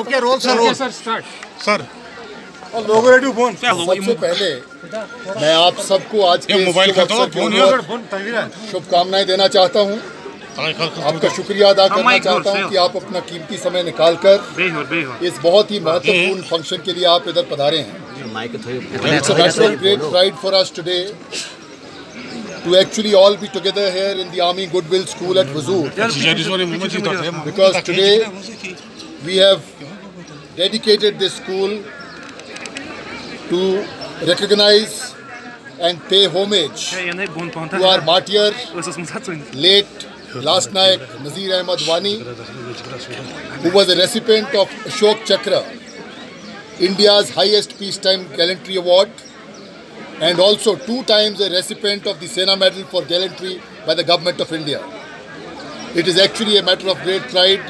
Okay roll sir roll sir start sir logo ready phone सबसे पहले मैं आप सबको आज के मोबाइल का शुभकामनाएँ देना चाहता हूँ। आपका शुक्रिया अदा करना चाहता। हूँ कि आप अपना कीमती समय निकालकर बेहोर बेहोर इस बहुत ही महत्वपूर्ण फ़ंक्शन के लिए आप इधर पधारे हैं। To actually all be together here in the Army Goodwill School at Wuzur. Because today we have dedicated this school to recognize and pay homage to our ponta. martyr, late Lance Naik Nazir Ahmad Wani, who was a recipient of Ashok Chakra, India's highest peacetime gallantry award, and also two times a recipient of the Sena Medal for gallantry by the government of India. It is actually a matter of great pride